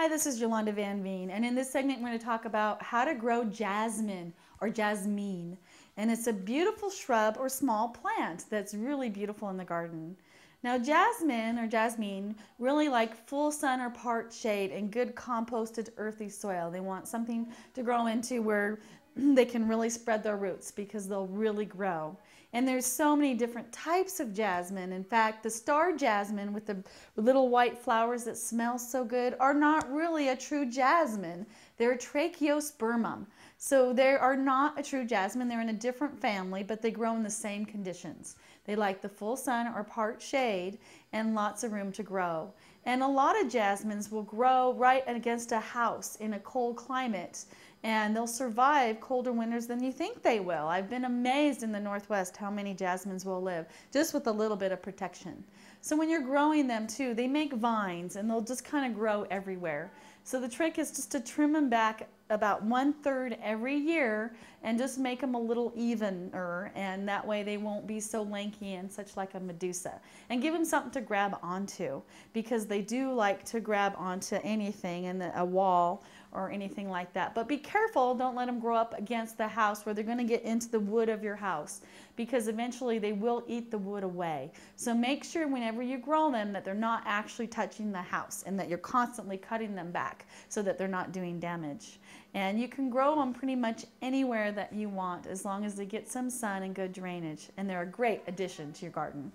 Hi, this is Yolanda Van Veen, and in this segment, we're going to talk about how to grow jasmine or jasmine. And it's a beautiful shrub or small plant that's really beautiful in the garden. Now, jasmine or jasmine really like full sun or part shade and good composted earthy soil. They want something to grow into where they can really spread their roots because they'll really grow. And there's so many different types of jasmine. In fact, the star jasmine with the little white flowers that smell so good are not really a true jasmine. They're trachelospermum. So they are not a true jasmine. They're in a different family, but they grow in the same conditions. They like the full sun or part shade and lots of room to grow. And a lot of jasmines will grow right against a house in a cold climate and they'll survive colder winters than you think they will. I've been amazed in the Northwest how many jasmines will live just with a little bit of protection. So when you're growing them too, they make vines and they'll just kind of grow everywhere. So the trick is just to trim them back about one third every year and just make them a little evener and that way they won't be so lanky and such like a Medusa. And give them something to grab onto because they do like to grab onto anything in a wall or anything like that. But be careful, don't let them grow up against the house where they're going to get into the wood of your house because eventually they will eat the wood away. So make sure whenever you grow them that they're not actually touching the house and that you're constantly cutting them back so that they're not doing damage. And you can grow them pretty much anywhere that you want as long as they get some sun and good drainage. And they're a great addition to your garden.